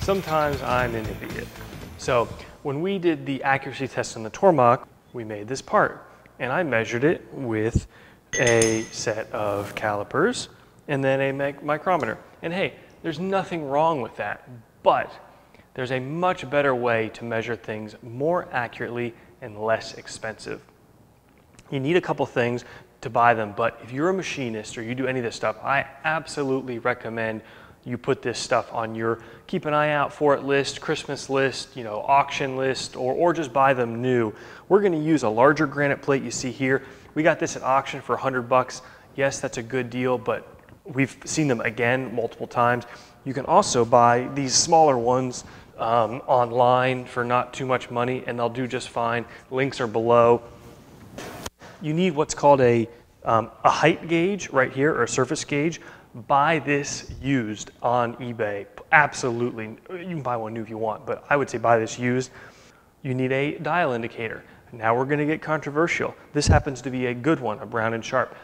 sometimes I'm an idiot. So when we did the accuracy test on the Tormach, we made this part and I measured it with a set of calipers and then a mic micrometer. And hey, there's nothing wrong with that, but there's a much better way to measure things more accurately and less expensive. You need a couple things to buy them, but if you're a machinist or you do any of this stuff, I absolutely recommend you put this stuff on your keep an eye out for it list, Christmas list, you know, auction list, or, or just buy them new. We're gonna use a larger granite plate you see here. We got this at auction for 100 bucks. Yes, that's a good deal, but we've seen them again multiple times. You can also buy these smaller ones um, online for not too much money and they'll do just fine. Links are below. You need what's called a, um, a height gauge right here or a surface gauge. Buy this used on eBay. Absolutely. You can buy one new if you want, but I would say buy this used. You need a dial indicator. Now we're going to get controversial. This happens to be a good one, a Brown and Sharpe.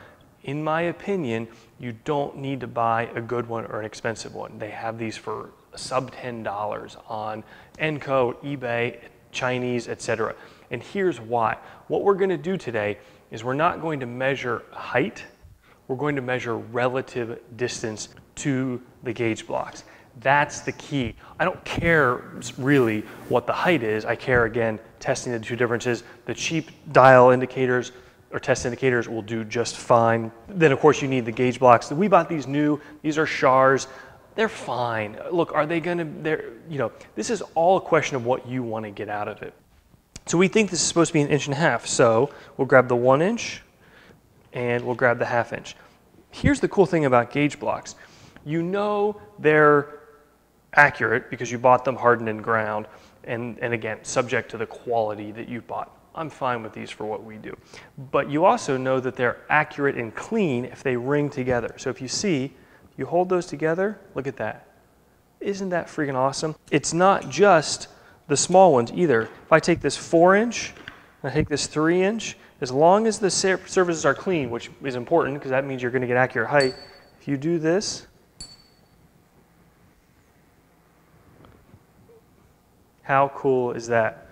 In my opinion, you don't need to buy a good one or an expensive one. They have these for sub $10 on Enco, eBay, Chinese, etc. And here's why. What we're going to do today is we're not going to measure height, we're going to measure relative distance to the gauge blocks. That's the key. I don't care really what the height is. I care again, testing the two differences. The cheap dial indicators or test indicators will do just fine. Then of course you need the gauge blocks. We bought these new, these are Shars. They're fine. Look, are they gonna, they're, you know, this is all a question of what you wanna get out of it. So we think this is supposed to be an inch and a half. So we'll grab the one inch and we'll grab the half inch. Here's the cool thing about gauge blocks. You know they're accurate because you bought them hardened and ground and, and again, subject to the quality that you bought. I'm fine with these for what we do. But you also know that they're accurate and clean if they ring together. So if you see, you hold those together, look at that. Isn't that freaking awesome? It's not just the small ones either. If I take this four inch, I take this three inch, as long as the surfaces are clean, which is important because that means you're gonna get accurate height, if you do this, how cool is that?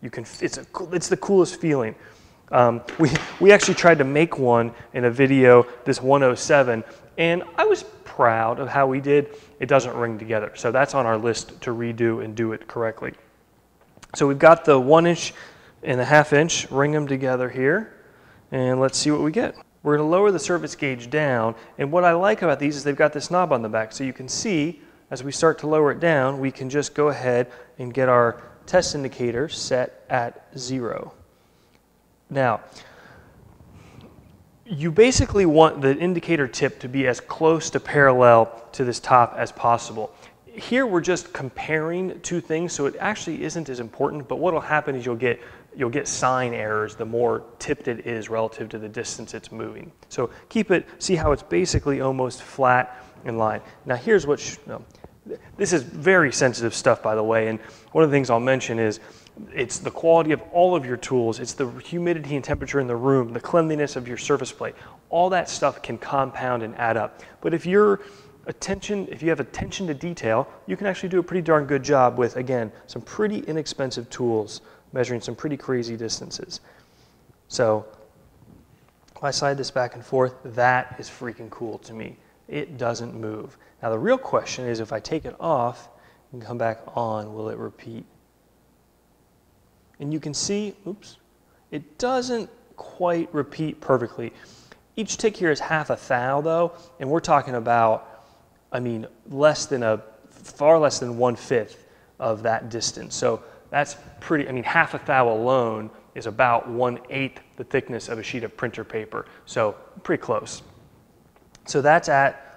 You can, it's, a, it's the coolest feeling. Um, we, we actually tried to make one in a video, this 107, and I was proud of how we did. It doesn't ring together. So that's on our list to redo and do it correctly. So we've got the one inch and a half inch, ring them together here, and let's see what we get. We're gonna lower the surface gauge down, and what I like about these is they've got this knob on the back, so you can see as we start to lower it down, we can just go ahead and get our test indicator set at zero. Now, you basically want the indicator tip to be as close to parallel to this top as possible. Here we're just comparing two things, so it actually isn't as important, but what will happen is you'll get, you'll get sign errors the more tipped it is relative to the distance it's moving. So keep it, see how it's basically almost flat in line. Now here's what, no, this is very sensitive stuff, by the way, and one of the things I'll mention is it's the quality of all of your tools, it's the humidity and temperature in the room, the cleanliness of your surface plate. All that stuff can compound and add up. But if you're attention, if you have attention to detail, you can actually do a pretty darn good job with, again, some pretty inexpensive tools measuring some pretty crazy distances. So if I slide this back and forth, that is freaking cool to me. It doesn't move. Now the real question is if I take it off and come back on, will it repeat? And you can see, oops, it doesn't quite repeat perfectly. Each tick here is half a thou though, and we're talking about, I mean, less than a, far less than one fifth of that distance. So that's pretty, I mean, half a thou alone is about one eighth the thickness of a sheet of printer paper. So pretty close. So that's at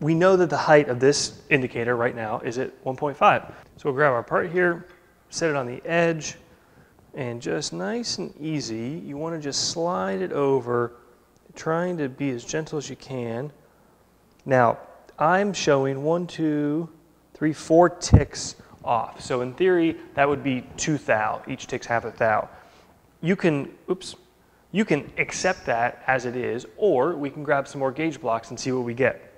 we know that the height of this indicator right now is at 1.5. So we'll grab our part here, set it on the edge, and just nice and easy, you want to just slide it over, trying to be as gentle as you can. Now, I'm showing one, two, three, four ticks off. So in theory, that would be two thou. Each tick's half a thou. You can, oops, you can accept that as it is, or we can grab some more gauge blocks and see what we get.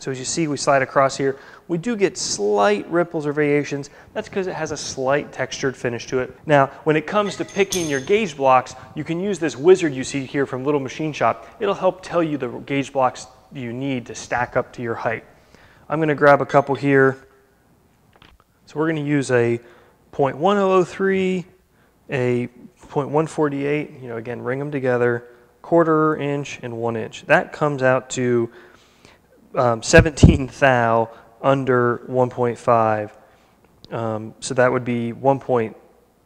So as you see, we slide across here. We do get slight ripples or variations. That's because it has a slight textured finish to it. Now, when it comes to picking your gauge blocks, you can use this wizard you see here from Little Machine Shop. It'll help tell you the gauge blocks you need to stack up to your height. I'm going to grab a couple here. So we're going to use a 0.1003, a 0.148, you know, again, ring them together, quarter inch and one inch. That comes out to um, 17 thou under 1.5. Um, so that would be 1 point,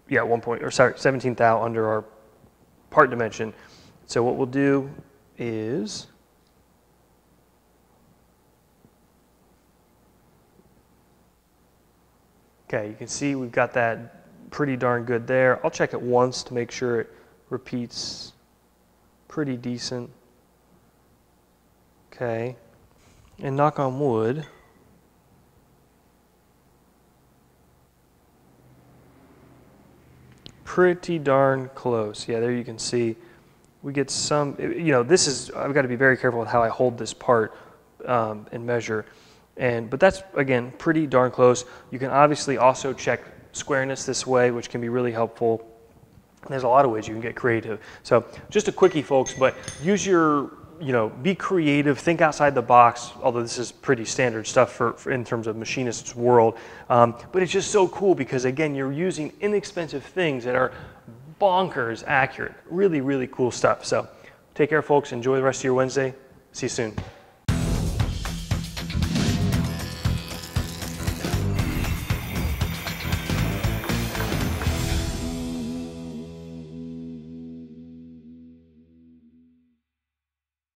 yeah, 1 point, or sorry, 17 thou under our part dimension. So what we'll do is, okay, you can see we've got that pretty darn good there. I'll check it once to make sure it repeats pretty decent. Okay and knock on wood, pretty darn close. Yeah, there you can see we get some, you know, this is, I've got to be very careful with how I hold this part um, and measure. And, but that's, again, pretty darn close. You can obviously also check squareness this way, which can be really helpful. There's a lot of ways you can get creative. So just a quickie, folks, but use your you know, be creative, think outside the box, although this is pretty standard stuff for, for in terms of machinists world. Um, but it's just so cool because again, you're using inexpensive things that are bonkers accurate. Really, really cool stuff. So take care folks, enjoy the rest of your Wednesday. See you soon.